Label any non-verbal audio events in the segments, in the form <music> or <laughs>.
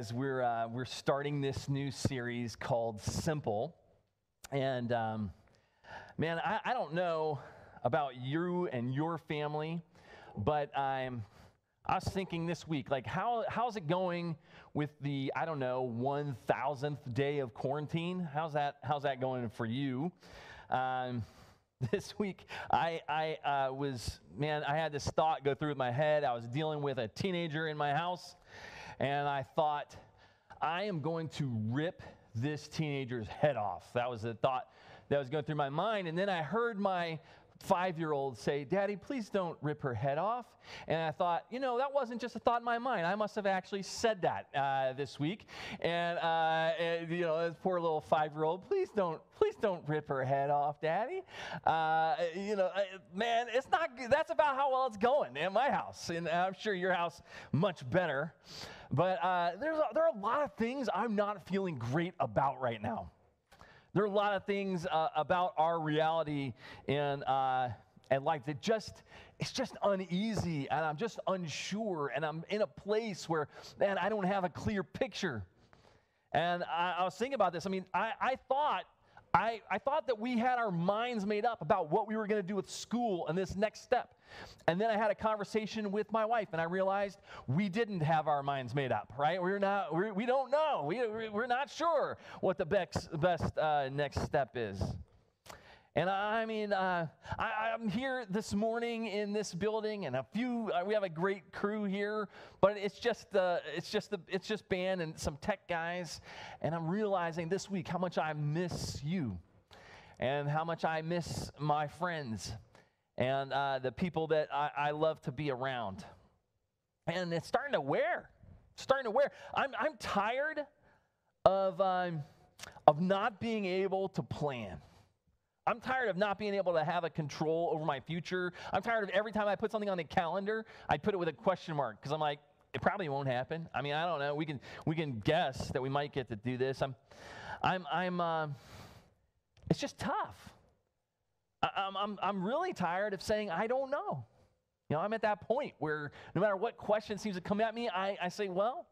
guys. We're, uh, we're starting this new series called Simple. And um, man, I, I don't know about you and your family, but I'm, I was thinking this week, like, how, how's it going with the, I don't know, 1000th day of quarantine? How's that, how's that going for you? Um, <laughs> this week i, I uh, was man i had this thought go through my head i was dealing with a teenager in my house and I thought, I am going to rip this teenager's head off. That was the thought that was going through my mind. And then I heard my five year old say, Daddy, please don't rip her head off. And I thought, you know, that wasn't just a thought in my mind. I must have actually said that uh, this week. And, uh, and, you know, this poor little five year old, please don't, please don't rip her head off, Daddy. Uh, you know, man, it's not, that's about how well it's going in my house. And I'm sure your house much better. But uh, there's a, there are a lot of things I'm not feeling great about right now. There are a lot of things uh, about our reality in, uh, and life that just it's just uneasy and i'm just unsure and i'm in a place where man i don't have a clear picture and i, I was thinking about this i mean i, I thought I, I thought that we had our minds made up about what we were going to do with school and this next step. And then I had a conversation with my wife, and I realized we didn't have our minds made up, right? We're not, we're, we don't know. We, we're not sure what the best, best uh, next step is. And I mean, uh, I, am here this morning in this building, and a few. Uh, we have a great crew here, but it's just uh, it's just the it's just band and some tech guys. And I'm realizing this week how much I miss you, and how much I miss my friends, and uh, the people that I, I love to be around. And it's starting to wear, starting to wear. I'm I'm tired of um, of not being able to plan. I'm tired of not being able to have a control over my future. I'm tired of every time I put something on the calendar, I put it with a question mark because I'm like, it probably won't happen. I mean, I don't know. We can we can guess that we might get to do this. I'm, I'm, I'm. Uh, it's just tough. I'm, I'm, I'm really tired of saying I don't know. You know, I'm at that point where no matter what question seems to come at me, I, I say, well,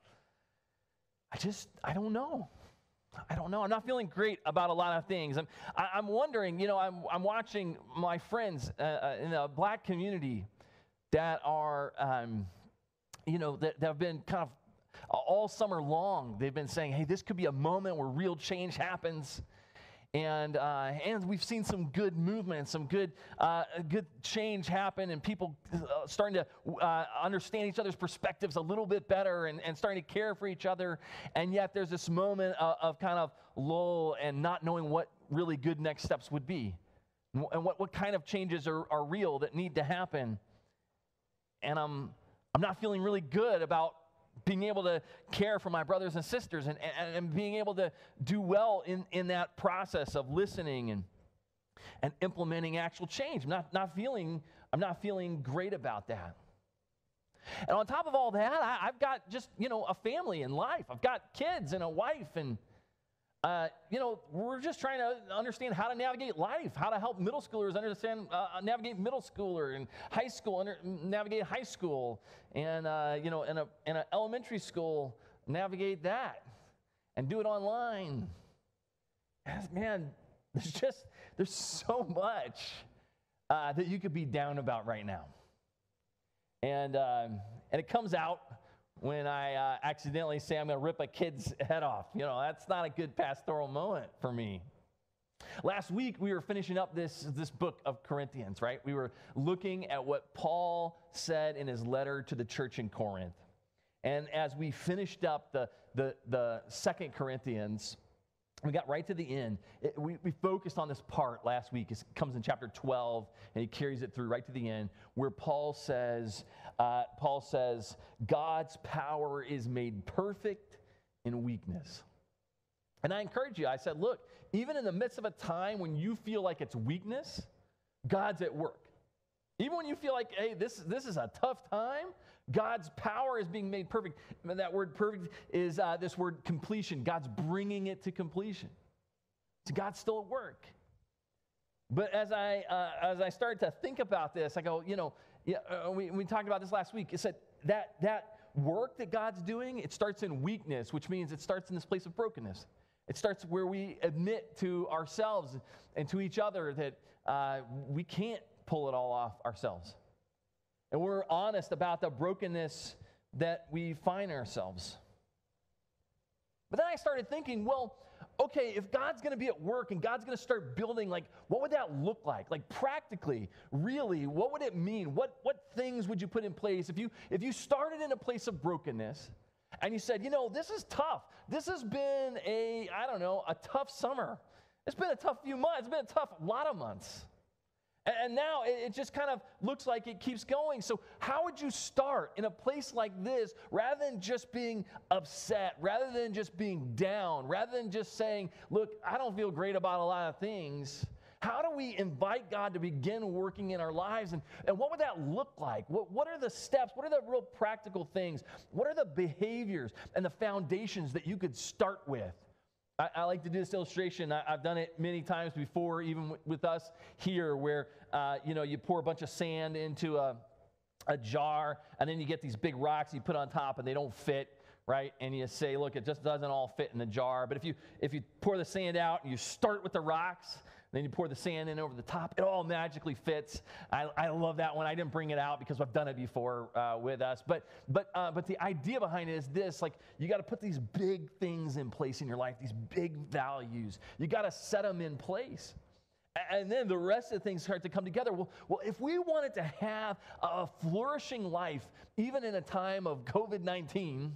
I just I don't know. I don't know. I'm not feeling great about a lot of things. I'm, I, am wondering, you know, I'm, I'm watching my friends uh, uh, in the black community that are, um, you know, that, that have been kind of all summer long, they've been saying, hey, this could be a moment where real change happens and uh, and we've seen some good movement, some good uh, good change happen, and people uh, starting to uh, understand each other's perspectives a little bit better, and, and starting to care for each other. And yet, there's this moment of, of kind of lull and not knowing what really good next steps would be, and what what kind of changes are, are real that need to happen. And I'm I'm not feeling really good about being able to care for my brothers and sisters and, and, and, being able to do well in, in that process of listening and, and implementing actual change. I'm not, not feeling, I'm not feeling great about that. And on top of all that, I, I've got just, you know, a family and life. I've got kids and a wife and uh, you know, we're just trying to understand how to navigate life, how to help middle schoolers understand, uh, uh navigate middle schooler and high school, under, navigate high school, and, uh, you know, in, a, in an elementary school, navigate that and do it online. Man, <laughs> there's just, there's so much uh, that you could be down about right now. And, um, and it comes out when I uh, accidentally say I'm going to rip a kid's head off. You know, that's not a good pastoral moment for me. Last week, we were finishing up this, this book of Corinthians, right? We were looking at what Paul said in his letter to the church in Corinth. And as we finished up the, the, the second Corinthians, we got right to the end. It, we, we focused on this part last week. It comes in chapter 12, and he carries it through right to the end, where Paul says, uh, Paul says, God's power is made perfect in weakness. And I encourage you, I said, look, even in the midst of a time when you feel like it's weakness, God's at work. Even when you feel like, hey, this, this is a tough time, God's power is being made perfect. And that word perfect is uh, this word completion. God's bringing it to completion. So God's still at work. But as I, uh, as I started to think about this, I go, you know, yeah, uh, we, we talked about this last week. It said that, that work that God's doing, it starts in weakness, which means it starts in this place of brokenness. It starts where we admit to ourselves and to each other that uh, we can't pull it all off ourselves. And we're honest about the brokenness that we find ourselves. But then I started thinking, well, okay, if God's to be at work and God's to start building, like, what would that look like? Like, practically, really, what would it mean? What, what things would you put in place if you, if you started in a place of brokenness and you said, you know, this is tough. This has been a, I don't know, a tough summer. It's been a tough few months. It's been a tough lot of months. And now it just kind of looks like it keeps going. So, how would you start in a place like this rather than just being upset, rather than just being down, rather than just saying, Look, I don't feel great about a lot of things? How do we invite God to begin working in our lives? And, and what would that look like? What, what are the steps? What are the real practical things? What are the behaviors and the foundations that you could start with? I, I like to do this illustration. I, have done it many times before, even with, with us here, where uh, you know you pour a bunch of sand into a, a jar, and then you get these big rocks you put on top, and they don't fit right? And you say, look, it just doesn't all fit in the jar. But if you if you pour the sand out and you start with the rocks, then you pour the sand in over the top. It all magically fits. I, I love that one. I didn't bring it out because I've done it before uh, with us. But but uh, but the idea behind it is this: like you got to put these big things in place in your life, these big values. You got to set them in place. And then the rest of the things start to come together. Well, well, if we wanted to have a flourishing life, even in a time of COVID 19,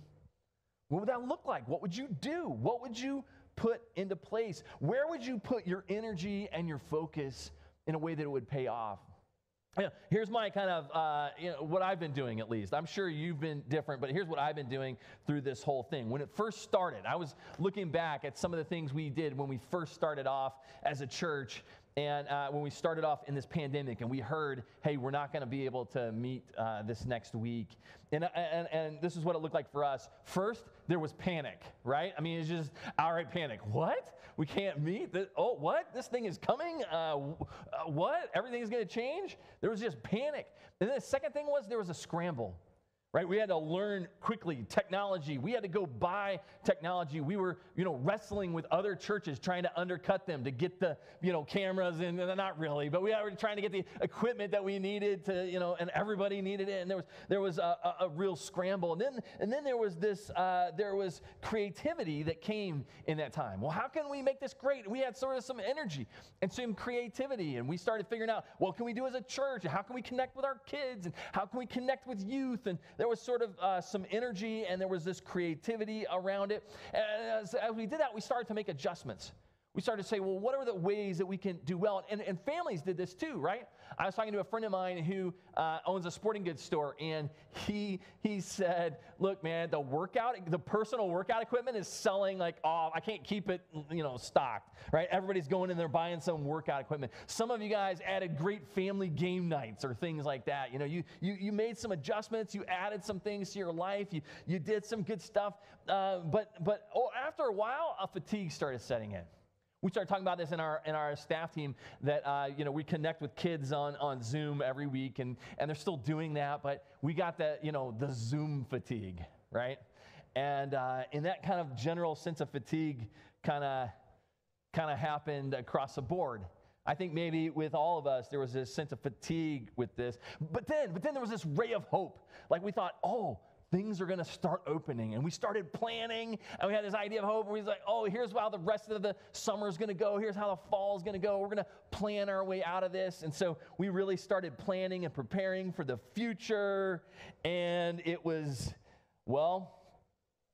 what would that look like? What would you do? What would you put into place? Where would you put your energy and your focus in a way that it would pay off? Here's my kind of uh, you know, what I've been doing at least. I'm sure you've been different, but here's what I've been doing through this whole thing. When it first started, I was looking back at some of the things we did when we first started off as a church, and uh, when we started off in this pandemic and we heard, hey, we're not going to be able to meet uh, this next week. And, and, and this is what it looked like for us. First, there was panic, right? I mean, it's just outright panic. What? We can't meet? Oh, what? This thing is coming? Uh, uh what? Everything is going to change? There was just panic. And then the second thing was there was a scramble right? We had to learn quickly. Technology we had to go buy technology. We were you know wrestling with other churches trying to undercut them to get the you know cameras and not really but we were trying to get the equipment that we needed to you know and everybody needed it. And there was there was a, a, a real scramble. And then and then there was this uh, there was creativity that came in that time. Well how can we make this great? We had sort of some energy and some creativity and we started figuring out what can we do as a church? And how can we connect with our kids? And how can we connect with youth? And there was sort of uh, some energy and there was this creativity around it. And as, as we did that, we started to make adjustments. We started to say, well, what are the ways that we can do well? And, and families did this too, right? I was talking to a friend of mine who uh, owns a sporting goods store, and he he said, "Look, man, the workout, the personal workout equipment is selling like oh, I can't keep it, you know, stocked, right? Everybody's going in there buying some workout equipment. Some of you guys added great family game nights or things like that. You know, you you you made some adjustments, you added some things to your life, you you did some good stuff, uh, but but oh, after a while, a fatigue started setting in." We started talking about this in our in our staff team that uh, you know we connect with kids on on Zoom every week and and they're still doing that, but we got that you know the Zoom fatigue, right? And uh, in that kind of general sense of fatigue, kind of kind of happened across the board. I think maybe with all of us there was this sense of fatigue with this, but then but then there was this ray of hope. Like we thought, oh things are going to start opening. And we started planning, and we had this idea of hope. Where he's like, oh, here's how the rest of the summer is going to go. Here's how the fall is going to go. We're going to plan our way out of this. And so we really started planning and preparing for the future. And it was, well,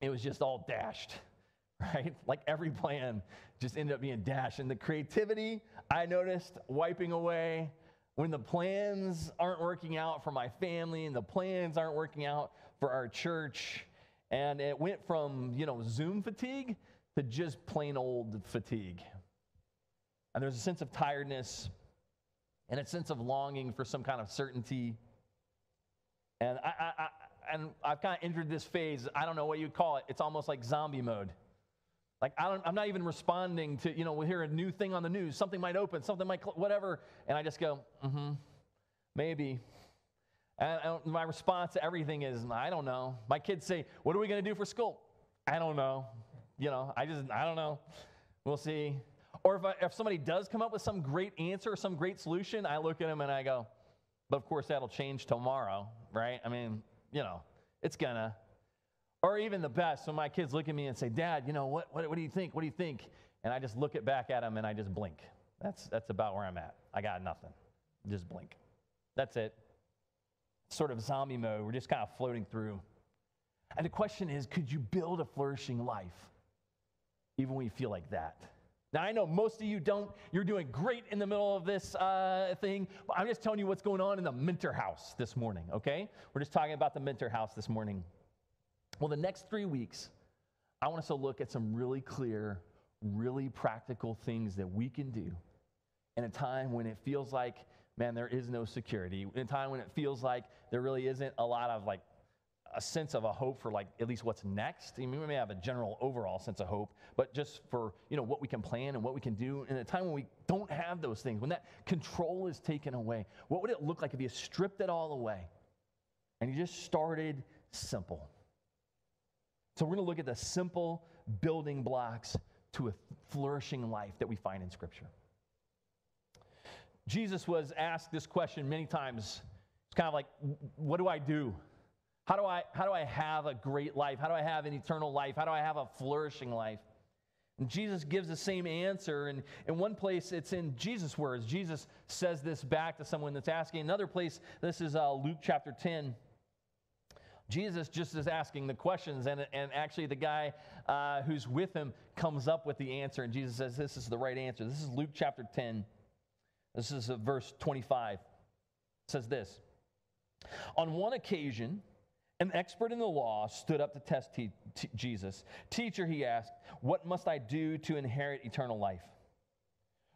it was just all dashed, <laughs> right? Like every plan just ended up being dashed. And the creativity I noticed wiping away when the plans aren't working out for my family and the plans aren't working out for our church. And it went from, you know, Zoom fatigue to just plain old fatigue. And there's a sense of tiredness and a sense of longing for some kind of certainty. And I, I, I and I've kind of entered this phase. I don't know what you'd call it. It's almost like zombie mode. Like I don't, I'm not even responding to, you know, we hear a new thing on the news. Something might open, something might, whatever. And I just go, mm-hmm, maybe. And my response to everything is, I don't know. My kids say, What are we going to do for school? I don't know. You know, I just, I don't know. We'll see. Or if, I, if somebody does come up with some great answer, or some great solution, I look at them and I go, But of course, that'll change tomorrow, right? I mean, you know, it's gonna. Or even the best, when my kids look at me and say, Dad, you know, what, what, what do you think? What do you think? And I just look it back at them and I just blink. That's, that's about where I'm at. I got nothing. Just blink. That's it sort of zombie mode. We're just kind of floating through. And the question is could you build a flourishing life even when you feel like that? Now, I know most of you don't, you're doing great in the middle of this uh, thing, but I'm just telling you what's going on in the Minter house this morning, okay? We're just talking about the Minter house this morning. Well, the next three weeks, I want us to look at some really clear, really practical things that we can do in a time when it feels like man, there is no security. In a time when it feels like there really isn't a lot of like a sense of a hope for like at least what's next. I mean, we may have a general overall sense of hope, but just for you know what we can plan and what we can do in a time when we don't have those things, when that control is taken away, what would it look like if you stripped it all away and you just started simple? So we're going to look at the simple building blocks to a flourishing life that we find in Scripture. Jesus was asked this question many times. It's kind of like, what do I do? How do I, how do I have a great life? How do I have an eternal life? How do I have a flourishing life? And Jesus gives the same answer. And in one place, it's in Jesus' words. Jesus says this back to someone that's asking. Another place, this is uh, Luke chapter 10. Jesus just is asking the questions, and, and actually, the guy uh, who's with him comes up with the answer. And Jesus says, This is the right answer. This is Luke chapter 10. This is uh, verse 25. It says this On one occasion, an expert in the law stood up to test t- t- Jesus. Teacher, he asked, What must I do to inherit eternal life?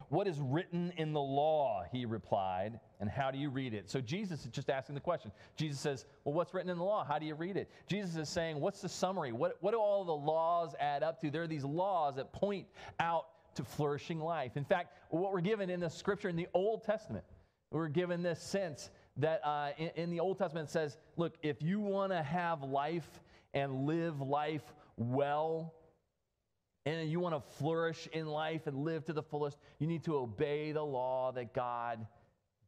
What is written in the law? He replied. And how do you read it? So Jesus is just asking the question. Jesus says, Well, what's written in the law? How do you read it? Jesus is saying, What's the summary? What, what do all the laws add up to? There are these laws that point out to flourishing life. In fact, what we're given in the scripture in the Old Testament, we're given this sense that uh, in, in the Old Testament says, look, if you want to have life and live life well, and you want to flourish in life and live to the fullest, you need to obey the law that God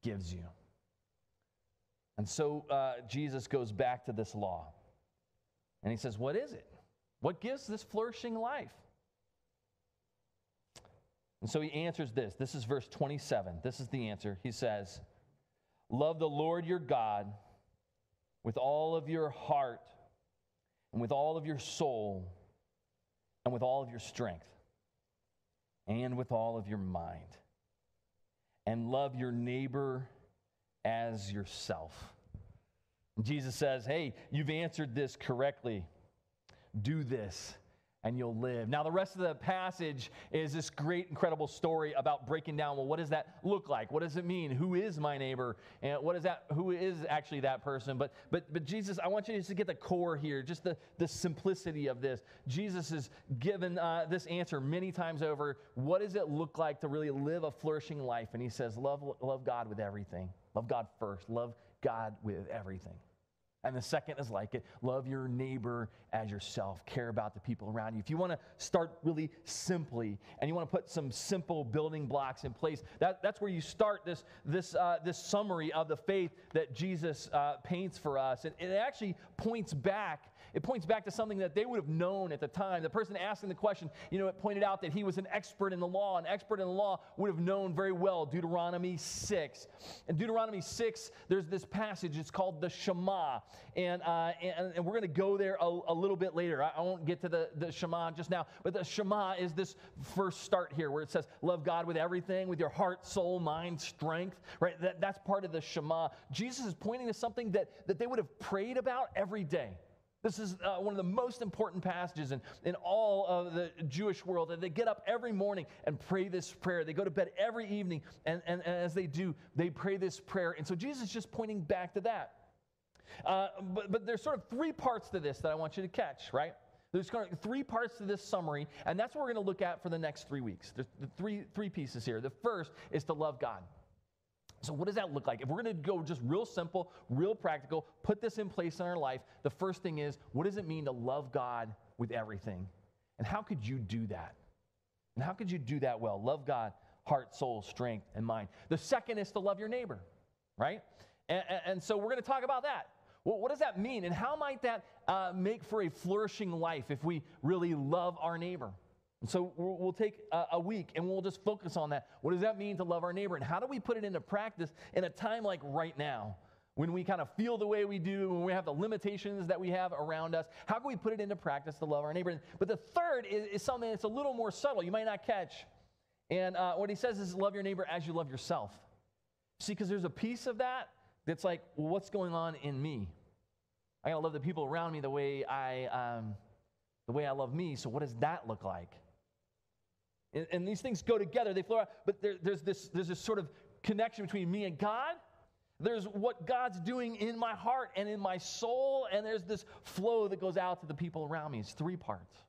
gives you. And so uh, Jesus goes back to this law. And he says, What is it? What gives this flourishing life? And so he answers this. This is verse 27. This is the answer. He says, Love the Lord your God with all of your heart and with all of your soul and with all of your strength and with all of your mind. And love your neighbor as yourself. Jesus says, Hey, you've answered this correctly. Do this and you'll live. Now, the rest of the passage is this great, incredible story about breaking down well, what does that look like? What does it mean? Who is my neighbor? And what is that? Who is actually that person? But, but, but Jesus, I want you to get the core here, just the, the simplicity of this. Jesus has given uh, this answer many times over. What does it look like to really live a flourishing life? And he says, love, love God with everything. Love God first. Love God with everything. And the second is like it love your neighbor as yourself. Care about the people around you. If you want to start really simply and you want to put some simple building blocks in place, that, that's where you start this, this, uh, this summary of the faith that Jesus uh, paints for us. And it actually points back it points back to something that they would have known at the time. The person asking the question, you know, it pointed out that he was an expert in the law. An expert in the law would have known very well Deuteronomy 6. In Deuteronomy 6, there's this passage. It's called the Shema. And, uh, and, and, we're going to go there a, a, little bit later. I, I won't get to the, the Shema just now. But the Shema is this first start here where it says, love God with everything, with your heart, soul, mind, strength, right? That, that's part of the Shema. Jesus is pointing to something that, that they would have prayed about every day. This is uh, one of the most important passages in, in all of the Jewish world. That they get up every morning and pray this prayer. They go to bed every evening, and, and, and as they do, they pray this prayer. And so Jesus is just pointing back to that. Uh, but, but there's sort of three parts to this that I want you to catch, right? There's kind of three parts to this summary, and that's what we're going to look at for the next three weeks. There's the three, three pieces here. The first is to love God. So, what does that look like? If we're going to go just real simple, real practical, put this in place in our life, the first thing is what does it mean to love God with everything? And how could you do that? And how could you do that well? Love God, heart, soul, strength, and mind. The second is to love your neighbor, right? And, and so, we're going to talk about that. Well, what does that mean? And how might that uh, make for a flourishing life if we really love our neighbor? So we'll take a week and we'll just focus on that. What does that mean to love our neighbor? And how do we put it into practice in a time like right now? When we kind of feel the way we do, when we have the limitations that we have around us, how can we put it into practice to love our neighbor? But the third is, is something that's a little more subtle. You might not catch. And uh, what he says is love your neighbor as you love yourself. See, because there's a piece of that that's like, well, what's going on in me? I gotta love the people around me the way I, um, the way I love me. So what does that look like? And, and these things go together, they flow out. But there, there's, this, there's this sort of connection between me and God. There's what God's doing in my heart and in my soul, and there's this flow that goes out to the people around me. It's three parts.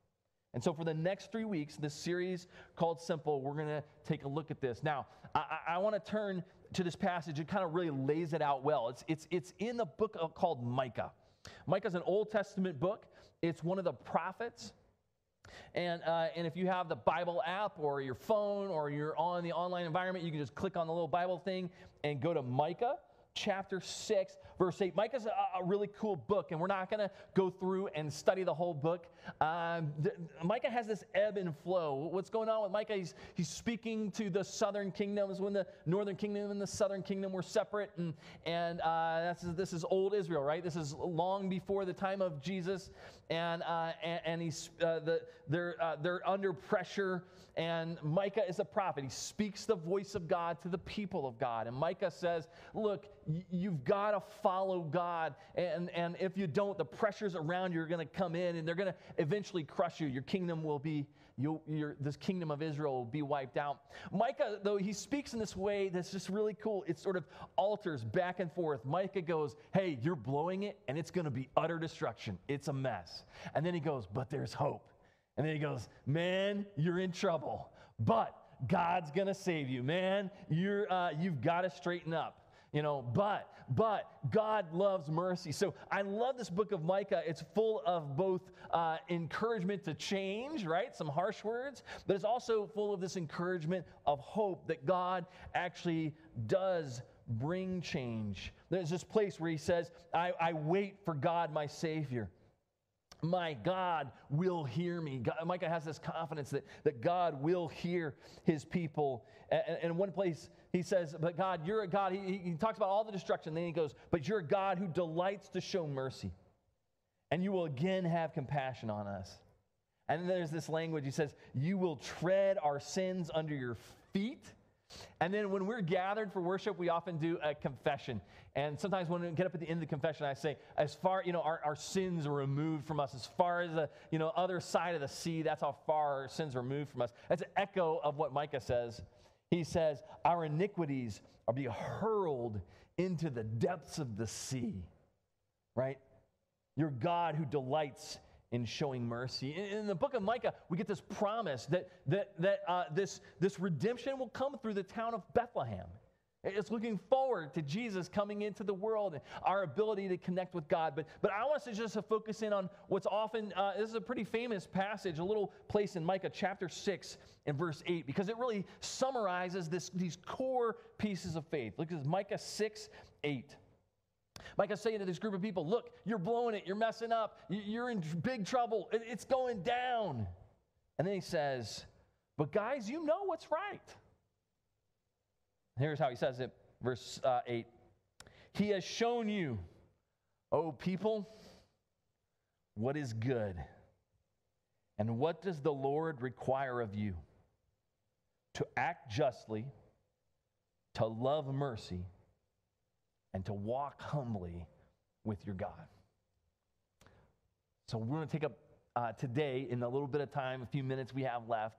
And so, for the next three weeks, this series called Simple, we're going to take a look at this. Now, I, I want to turn to this passage. It kind of really lays it out well. It's, it's, it's in the book called Micah. Micah is an Old Testament book, it's one of the prophets. And, uh, and if you have the Bible app or your phone or you're on the online environment, you can just click on the little Bible thing and go to Micah chapter 6, verse 8. Micah's a, a really cool book, and we're not going to go through and study the whole book. Um, Micah has this ebb and flow. What's going on with Micah? He's, he's speaking to the southern kingdoms when the northern kingdom and the southern kingdom were separate. And, and uh, this is old Israel, right? This is long before the time of Jesus. And, uh, and, and, he's, uh, the, they're, uh, they're under pressure and Micah is a prophet. He speaks the voice of God to the people of God. And Micah says, Look, you've got to follow God. And, and if you don't, the pressures around you are going to come in and they're going to eventually crush you. Your kingdom will be, you this kingdom of Israel will be wiped out. Micah, though, he speaks in this way that's just really cool. It sort of alters back and forth. Micah goes, Hey, you're blowing it and it's going to be utter destruction. It's a mess. And then he goes, But there's hope. And then he goes, Man, you're in trouble, but God's gonna save you. Man, you're, uh, you've got to straighten up. You know, but, but God loves mercy. So I love this book of Micah. It's full of both uh, encouragement to change, right? Some harsh words, but it's also full of this encouragement of hope that God actually does bring change. There's this place where he says, I, I wait for God, my Savior my God will hear me. God, Micah has this confidence that, that God will hear his people. And, in one place, he says, But God, you're a God. He, he talks about all the destruction. Then he goes, But you're a God who delights to show mercy. And you will again have compassion on us. And then there's this language. He says, You will tread our sins under your feet. And then when we're gathered for worship, we often do a confession. And sometimes when we get up at the end of the confession, I say, as far, you know, our, our sins are removed from us. As far as the, you know, other side of the sea, that's how far our sins are removed from us. That's an echo of what Micah says. He says, our iniquities are being hurled into the depths of the sea, right? Your God who delights in showing mercy. In, in, the book of Micah, we get this promise that, that, that uh, this, this redemption will come through the town of Bethlehem. It's looking forward to Jesus coming into the world and our ability to connect with God. But, but I want us to just focus in on what's often, uh, this is a pretty famous passage, a little place in Micah chapter 6 and verse 8, because it really summarizes this, these core pieces of faith. Look at this Micah 6 8. Micah's saying to this group of people, look, you're blowing it, you're messing up, you're in big trouble, it's going down. And then he says, but guys, you know what's right. Here's how he says it, verse uh, 8. He has shown you, O people, what is good. And what does the Lord require of you? To act justly, to love mercy, and to walk humbly with your God. So we're going to take up uh, today, in a little bit of time, a few minutes we have left,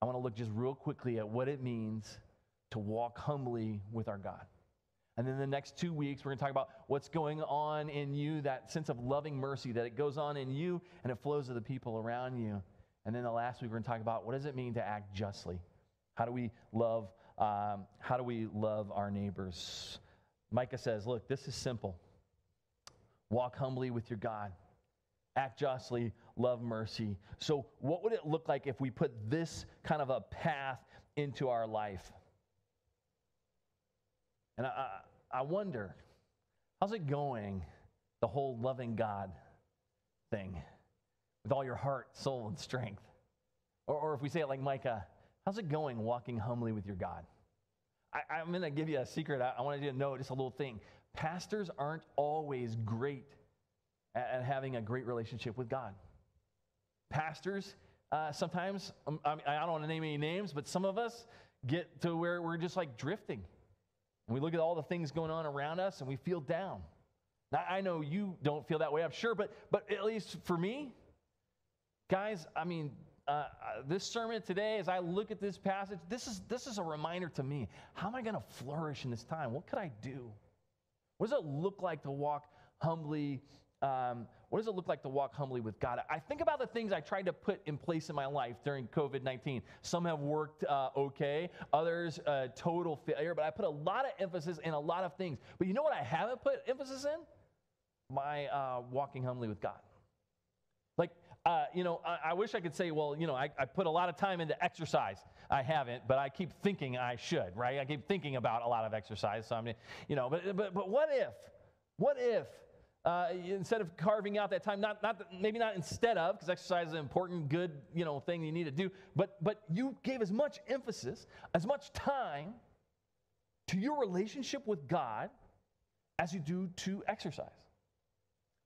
I want to look just real quickly at what it means to walk humbly with our God. And then the next two weeks, we're going to talk about what's going on in you, that sense of loving mercy, that it goes on in you and it flows to the people around you. And then the last week, we're going to talk about what does it mean to act justly? How do we love Um, how do we love our neighbors? Micah says, Look, this is simple. Walk humbly with your God, act justly, love mercy. So, what would it look like if we put this kind of a path into our life? And I, I wonder, how's it going, the whole loving God thing, with all your heart, soul, and strength? Or, or if we say it like Micah, how's it going walking humbly with your God? I, am going to give you a secret. I, I want you to know just a little thing. Pastors aren't always great at, at having a great relationship with God. Pastors, uh, sometimes, um, I, mean, I don't want to name any names, but some of us get to where we're just like drifting. And we look at all the things going on around us and we feel down. Now, I know you don't feel that way, I'm sure, but, but at least for me, guys, I mean, uh, uh, this sermon today, as I look at this passage, this is, this is a reminder to me. How am I going to flourish in this time? What could I do? What does it look like to walk humbly? Um, what does it look like to walk humbly with God? I think about the things I tried to put in place in my life during COVID 19. Some have worked uh, okay, others, uh, total failure, but I put a lot of emphasis in a lot of things. But you know what I haven't put emphasis in? My uh, walking humbly with God. Like, uh, you know, I, I, wish I could say, well, you know, I, I, put a lot of time into exercise. I haven't, but I keep thinking I should, right? I keep thinking about a lot of exercise. So I mean, you know, but but but what if, what if uh, instead of carving out that time, not not maybe not instead of, because exercise is an important, good, you know, thing you need to do, but but you gave as much emphasis, as much time to your relationship with God as you do to exercise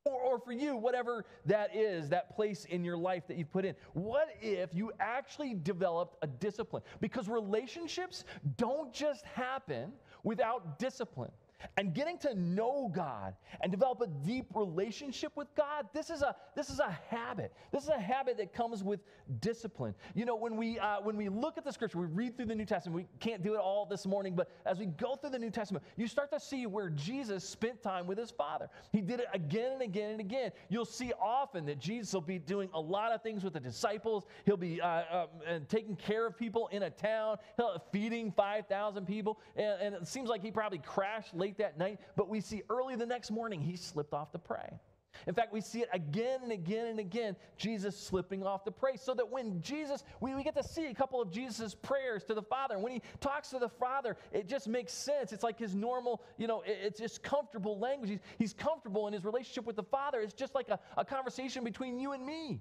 or, or for you, whatever that is, that place in your life that you put in. What if you actually developed a discipline? Because relationships don't just happen without discipline and getting to know God and develop a deep relationship with God, this is a, this is a habit. This is a habit that comes with discipline. You know, when we, uh, when we look at the scripture, we read through the New Testament, we can't do it all this morning, but as we go through the New Testament, you start to see where Jesus spent time with his Father. He did it again and again and again. You'll see often that Jesus will be doing a lot of things with the disciples. He'll be uh, um, taking care of people in a town, He'll, feeding 5,000 people, and, and it seems like he probably crashed late that night, but we see early the next morning he slipped off to pray. In fact, we see it again and again and again, Jesus slipping off to pray. So that when Jesus, we, we get to see a couple of Jesus' prayers to the Father. And when he talks to the Father, it just makes sense. It's like his normal, you know, it, it's just comfortable language. He's, he's, comfortable in his relationship with the Father. It's just like a, a conversation between you and me.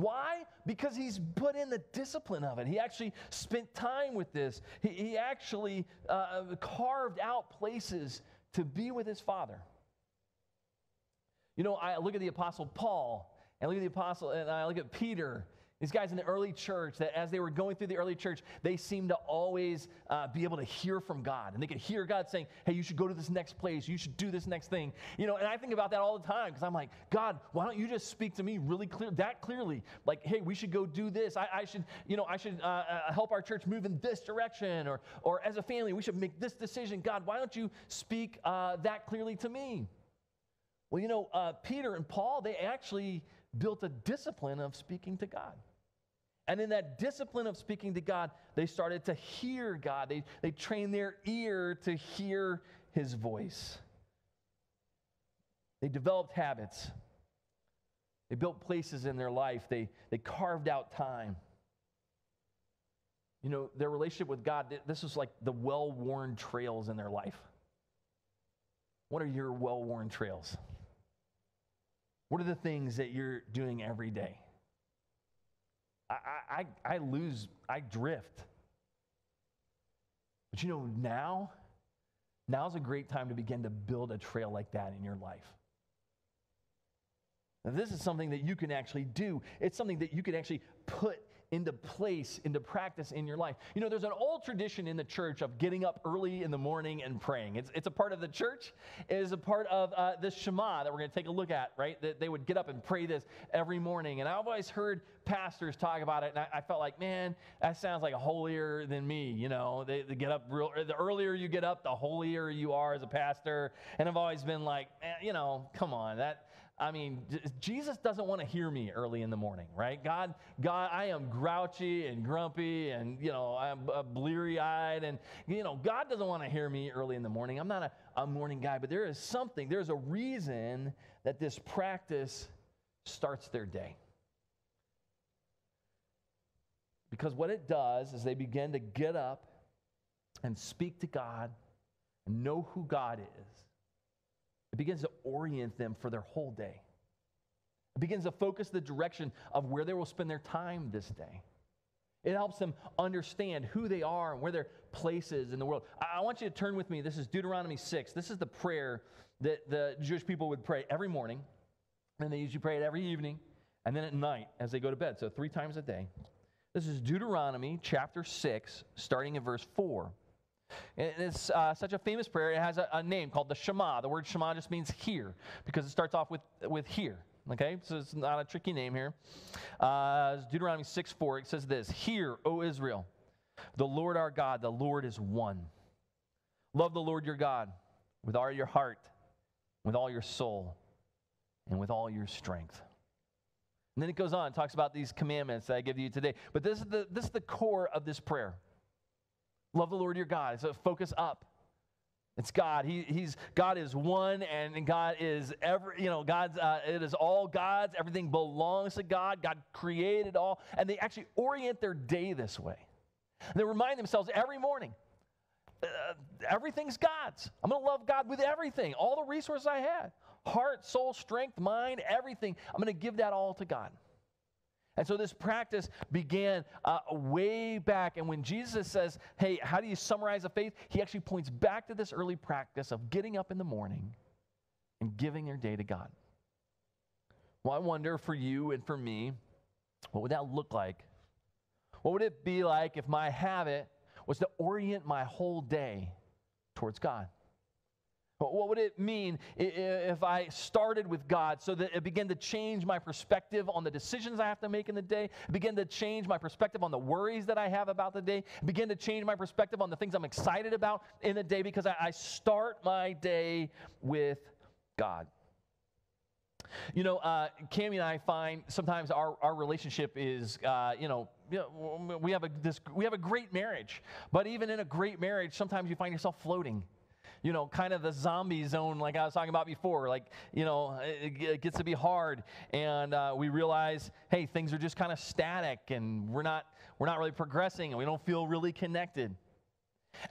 Why? Because he's put in the discipline of it. He actually spent time with this. He, he actually uh, carved out places to be with his Father. You know, I look at the Apostle Paul, and I look at the Apostle, and I look at Peter, these guys in the early church, that as they were going through the early church, they seemed to always uh, be able to hear from God. And they could hear God saying, hey, you should go to this next place. You should do this next thing. You know, and I think about that all the time because I'm like, God, why don't you just speak to me really clear, that clearly? Like, hey, we should go do this. I, I should, you know, I should uh, uh, help our church move in this direction. Or, or as a family, we should make this decision. God, why don't you speak uh, that clearly to me? Well, you know, uh, Peter and Paul, they actually built a discipline of speaking to God. And in that discipline of speaking to God, they started to hear God. They, they trained their ear to hear his voice. They developed habits. They built places in their life. They, they carved out time. You know, their relationship with God, this was like the well worn trails in their life. What are your well worn trails? What are the things that you're doing every day? I, I, I lose, I drift. But you know, now, now's a great time to begin to build a trail like that in your life. Now, this is something that you can actually do. It's something that you can actually put into place, into practice in your life. You know, there's an old tradition in the church of getting up early in the morning and praying. It's, it's a part of the church, it is a part of uh, the Shema that we're going to take a look at, right? That they would get up and pray this every morning. And I've always heard pastors talk about it, and I, I felt like, man, that sounds like holier than me. You know, they, they, get up real, the earlier you get up, the holier you are as a pastor. And I've always been like, man, you know, come on, that I mean, Jesus doesn't want to hear me early in the morning, right? God, God, I am grouchy and grumpy, and you know, I'm bleary eyed. And, you know, God doesn't want to hear me early in the morning. I'm not a, a morning guy, but there is something, there's a reason that this practice starts their day. Because what it does is they begin to get up and speak to God and know who God is. Begins to orient them for their whole day. It begins to focus the direction of where they will spend their time this day. It helps them understand who they are and where their place is in the world. I want you to turn with me. This is Deuteronomy 6. This is the prayer that the Jewish people would pray every morning, and they usually pray it every evening, and then at night as they go to bed. So, three times a day. This is Deuteronomy chapter 6, starting in verse 4. It's uh, such a famous prayer. It has a, a, name called the Shema. The word Shema just means hear because it starts off with, with hear. Okay, so it's not a tricky name here. Uh, Deuteronomy 6 4, it says this Hear, O Israel, the Lord our God, the Lord is one. Love the Lord your God with all your heart, with all your soul, and with all your strength. And then it goes on, talks about these commandments that I give you today. But this is the, this is the core of this prayer. Love the Lord your God. So focus up. It's God. He, he's God is one, and God is every. You know, God's. Uh, it is all God's. Everything belongs to God. God created all, and they actually orient their day this way. And they remind themselves every morning. Uh, everything's God's. I'm going to love God with everything, all the resources I had heart, soul, strength, mind, everything. I'm going to give that all to God. And so this practice began uh, way back. And when Jesus says, Hey, how do you summarize a faith? He actually points back to this early practice of getting up in the morning and giving your day to God. Well, I wonder for you and for me, what would that look like? What would it be like if my habit was to orient my whole day towards God? What would it mean if I started with God so that it began to change my perspective on the decisions I have to make in the day, begin to change my perspective on the worries that I have about the day, begin to change my perspective on the things I'm excited about in the day because I start my day with God? You know, uh, Cami and I find sometimes our, our relationship is, uh, you know, we have a this we have a great marriage, but even in a great marriage, sometimes you find yourself floating you know, kind of the zombie zone, like I was talking about before. Like, you know, it, it gets to be hard, and uh, we realize, hey, things are just kind of static, and we're not we're not really progressing, and we don't feel really connected.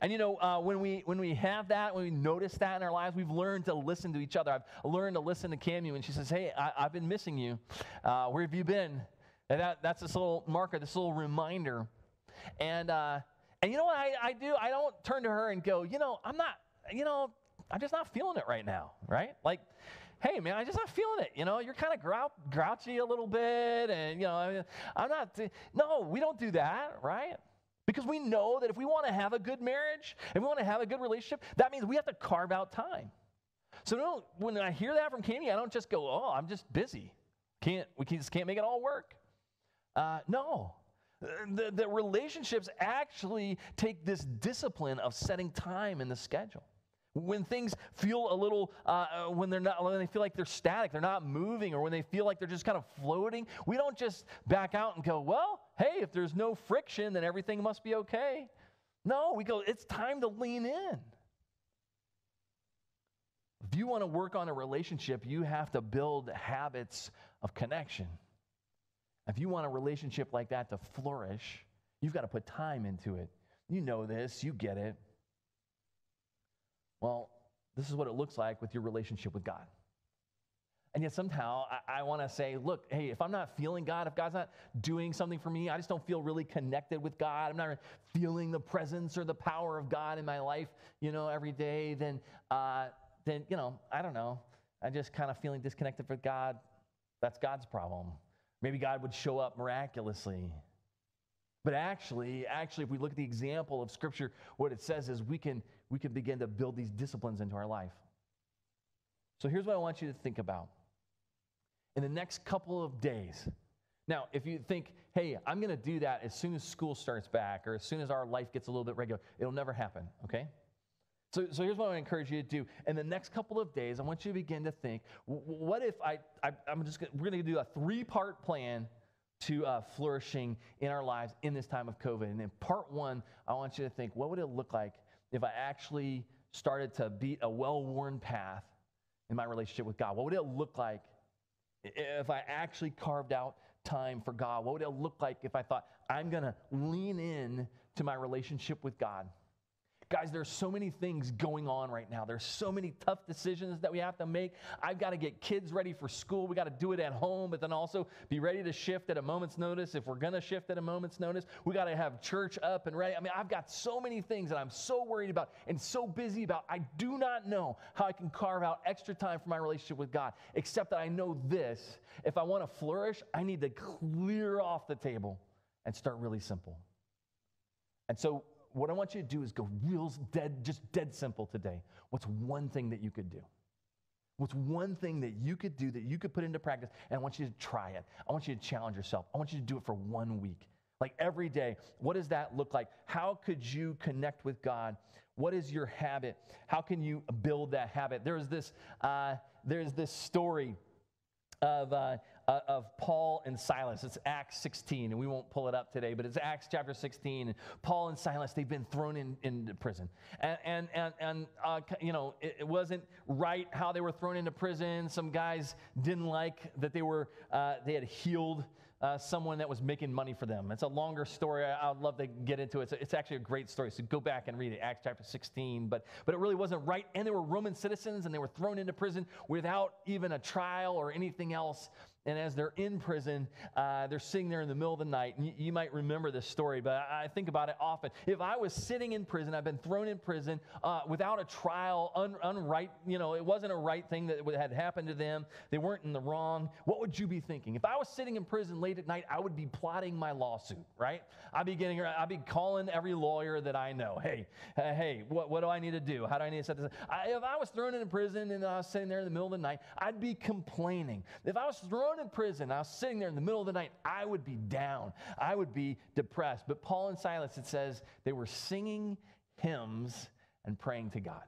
And you know, uh, when we when we have that, when we notice that in our lives, we've learned to listen to each other. I've learned to listen to Cami, and she says, "Hey, I, have been missing you. Uh, where have you been?" And that that's this little marker, this little reminder. And uh, and you know what I, I do? I don't turn to her and go, you know, I'm not you know, I'm just not feeling it right now, right? Like, hey, man, I'm just not feeling it. You know, you're kind of grou- grouchy a little bit, and, you know, I'm not, no, we don't do that, right? Because we know that if we want to have a good marriage, if we want to have a good relationship, that means we have to carve out time. So no, when I hear that from Candy, I don't just go, oh, I'm just busy. Can't, we just can't make it all work. Uh, no, the, the relationships actually take this discipline of setting time in the schedule. When things feel a little, uh, uh, when they're not, when they feel like they're static, they're not moving, or when they feel like they're just kind of floating, we don't just back out and go, well, hey, if there's no friction, then everything must be okay. No, we go, it's time to lean in. If you want to work on a relationship, you have to build habits of connection. If you want a relationship like that to flourish, you've got to put time into it. You know this, you get it. Well, this is what it looks like with your relationship with God. And yet, somehow, I, I want to say, look, hey, if I'm not feeling God, if God's not doing something for me, I just don't feel really connected with God, I'm not feeling the presence or the power of God in my life, you know, every day, then, uh, then you know, I don't know. I'm just kind of feeling disconnected with God. That's God's problem. Maybe God would show up miraculously. But actually, actually, if we look at the example of Scripture, what it says is we can, we can begin to build these disciplines into our life. So here's what I want you to think about. In the next couple of days, now, if you think, hey, I'm going to do that as soon as school starts back or as soon as our life gets a little bit regular, it'll never happen, okay? So, so here's what I encourage you to do. In the next couple of days, I want you to begin to think what if I, I am just we're going to do a three part plan to uh, flourishing in our lives in this time of COVID. And in part one, I want you to think what would it look like if I actually started to beat a well worn path in my relationship with God? What would it look like if I actually carved out time for God? What would it look like if I thought, I'm going to lean in to my relationship with God? Guys, there's so many things going on right now. There's so many tough decisions that we have to make. I've got to get kids ready for school. We got to do it at home, but then also be ready to shift at a moment's notice. If we're going to shift at a moment's notice, we got to have church up and ready. I mean, I've got so many things that I'm so worried about and so busy about. I do not know how I can carve out extra time for my relationship with God, except that I know this. If I want to flourish, I need to clear off the table and start really simple. And so what I want you to do is go real dead, just dead simple today. What's one thing that you could do? What's one thing that you could do that you could put into practice? And I want you to try it. I want you to challenge yourself. I want you to do it for one week. Like every day, what does that look like? How could you connect with God? What is your habit? How can you build that habit? There's this, uh, there's this story of, uh, uh, of Paul and Silas. It's Acts 16, and we won't pull it up today, but it's Acts chapter 16. And Paul and Silas, they've been thrown in, into prison. And, and, and, and uh, you know, it, it, wasn't right how they were thrown into prison. Some guys didn't like that they were, uh, they had healed uh, someone that was making money for them. It's a longer story. I, would love to get into it. It's, it's, actually a great story. So go back and read it, Acts chapter 16. But, but it really wasn't right. And they were Roman citizens and they were thrown into prison without even a trial or anything else. And as they're in prison, uh, they're sitting there in the middle of the night. And you, you might remember this story, but I, I, think about it often. If I was sitting in prison, I've been thrown in prison uh, without a trial, un, unright, you know, it wasn't a right thing that had happened to them. They weren't in the wrong. What would you be thinking? If I was sitting in prison late at night, I would be plotting my lawsuit, right? I'd be getting, I'd be calling every lawyer that I know. Hey, uh, hey, what, what do I need to do? How do I need to set this? I, if I was thrown in prison and I was sitting there in the middle of the night, I'd be complaining. If I was thrown in prison. I was sitting there in the middle of the night. I would be down. I would be depressed. But Paul and Silas, it says, they were singing hymns and praying to God.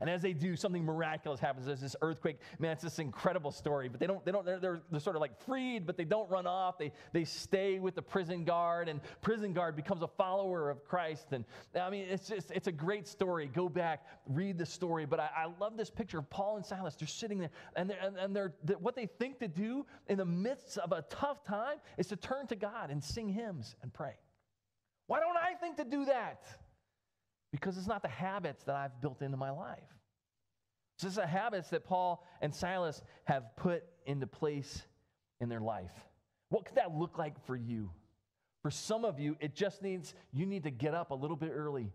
And as they do, something miraculous happens. There's this earthquake. Man, it's this incredible story. But they don't, they don't, they're, they're, they're, sort of like freed, but they don't run off. They, they stay with the prison guard, and prison guard becomes a follower of Christ. And I mean, it's just, it's a great story. Go back, read the story. But I, I love this picture of Paul and Silas. They're sitting there, and, they're, and, and they're, what they think to do in the midst of a tough time is to turn to God and sing hymns and pray. Why don't I think to do that? Because it's not the habits that I've built into my life. So is the habits that Paul and Silas have put into place in their life. What could that look like for you? For some of you, it just needs, you need to get up a little bit early,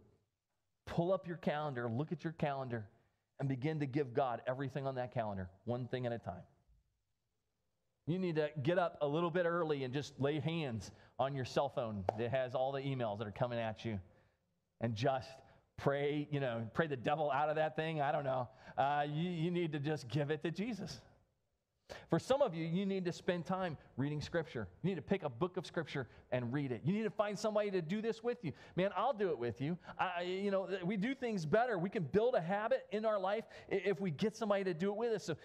pull up your calendar, look at your calendar, and begin to give God everything on that calendar, one thing at a time. You need to get up a little bit early and just lay hands on your cell phone that has all the emails that are coming at you and just pray, you know, pray the devil out of that thing. I don't know. Uh, you, you need to just give it to Jesus. For some of you, you need to spend time reading Scripture. You need to pick a book of Scripture and read it. You need to find somebody to do this with you. Man, I'll do it with you. I, you know, we do things better. We can build a habit in our life if we get somebody to do it with us. So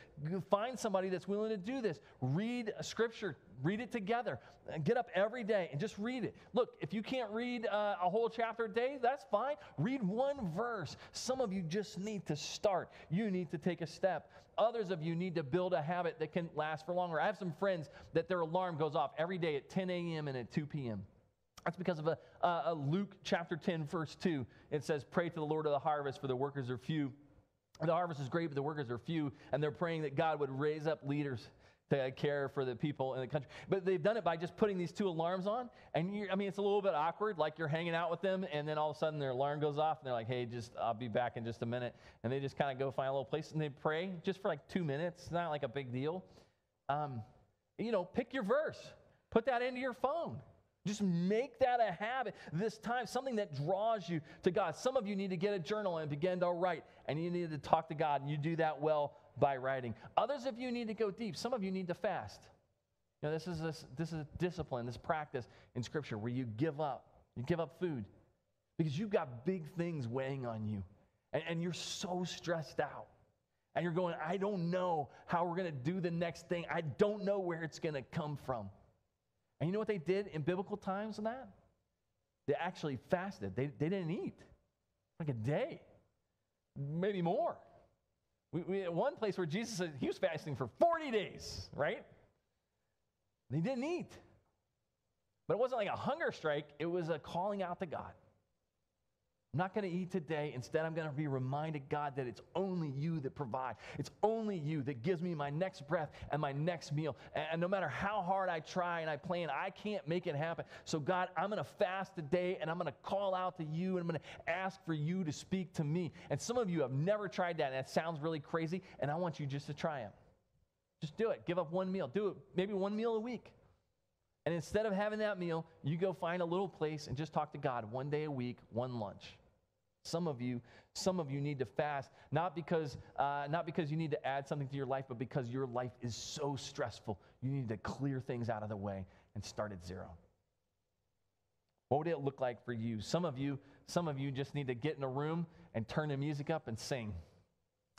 find somebody that's willing to do this. Read Scripture. Read it together. And Get up every day and just read it. Look, if you can't read uh, a whole chapter a day, that's fine. Read one verse. Some of you just need to start. You need to take a step. Others of you need to build a habit that can last for longer. I have some friends that their alarm goes off every day at 10 a.m. and at 2 p.m. That's because of a, a Luke chapter 10, verse 2. It says, Pray to the Lord of the harvest, for the workers are few. The harvest is great, but the workers are few. And they're praying that God would raise up leaders to care for the people in the country. But they've done it by just putting these two alarms on. And I mean, it's a little bit awkward, like you're hanging out with them, and then all of a sudden their alarm goes off, and they're like, hey, just, I'll be back in just a minute. And they just kind of go find a little place and they pray just for like two minutes. It's not like a big deal. Um, you know, pick your verse, put that into your phone. Just make that a habit this time, something that draws you to God. Some of you need to get a journal and begin to write, and you need to talk to God, and you do that well by writing. Others of you need to go deep. Some of you need to fast. You know, this is a, this is a discipline, this practice in Scripture where you give up. You give up food because you've got big things weighing on you, and, and you're so stressed out. And you're going, I don't know how we're going to do the next thing. I don't know where it's going to come from. And you know what they did in biblical times in that? They actually fasted. They, they didn't eat. Like a day, maybe more. We, we had one place where Jesus said he was fasting for 40 days, right? They didn't eat. But it wasn't like a hunger strike, it was a calling out to God. I'm not going to eat today. Instead, I'm going to be reminded, God, that it's only you that provide. It's only you that gives me my next breath and my next meal. And no matter how hard I try and I plan, I can't make it happen. So, God, I'm going to fast today and I'm going to call out to you and I'm going to ask for you to speak to me. And some of you have never tried that. And that sounds really crazy. And I want you just to try it. Just do it. Give up one meal. Do it maybe one meal a week. And instead of having that meal, you go find a little place and just talk to God one day a week, one lunch. Some of you, some of you need to fast, not because, uh, not because you need to add something to your life, but because your life is so stressful. You need to clear things out of the way and start at zero. What would it look like for you? Some of you, some of you just need to get in a room and turn the music up and sing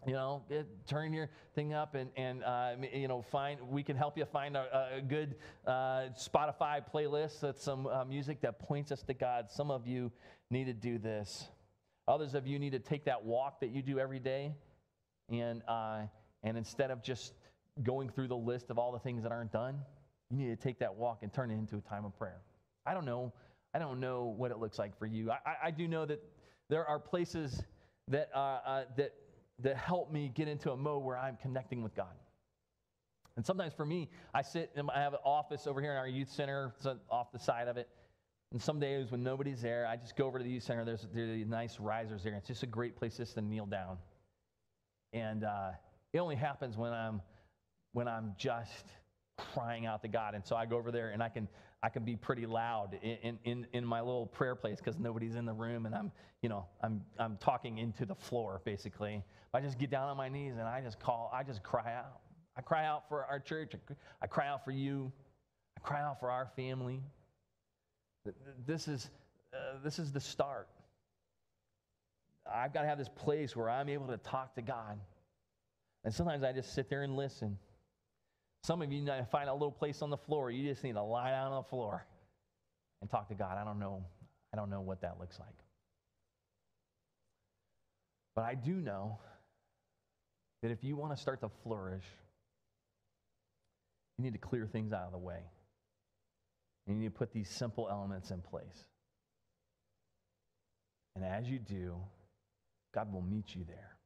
you know, it, turn your thing up and, and uh, you know, find, we can help you find a, a good uh, Spotify playlist with some uh, music that points us to God. Some of you need to do this. Others of you need to take that walk that you do every day and, uh, and instead of just going through the list of all the things that aren't done, you need to take that walk and turn it into a time of prayer. I don't know. I don't know what it looks like for you. I, I, I do know that there are places that, uh, uh, that that help me get into a mode where I'm connecting with God. And sometimes for me, I sit and I have an office over here in our youth center, off the side of it. And some days when nobody's there, I just go over to the youth center. There's, there's nice risers there. It's just a great place just to kneel down. And uh, it only happens when I'm when I'm just crying out to God. And so I go over there and I can I can be pretty loud in, in, in my little prayer place because nobody's in the room and I'm, you know, I'm, I'm talking into the floor basically. I just get down on my knees and I just call, I just cry out. I cry out for our church. I cry out for you. I cry out for our family. This is, uh, this is the start. I've got to have this place where I'm able to talk to God. And sometimes I just sit there and listen. Some of you need to find a little place on the floor. You just need to lie down on the floor and talk to God. I don't know. I don't know what that looks like. But I do know that if you want to start to flourish, you need to clear things out of the way. And you need to put these simple elements in place. And as you do, God will meet you there.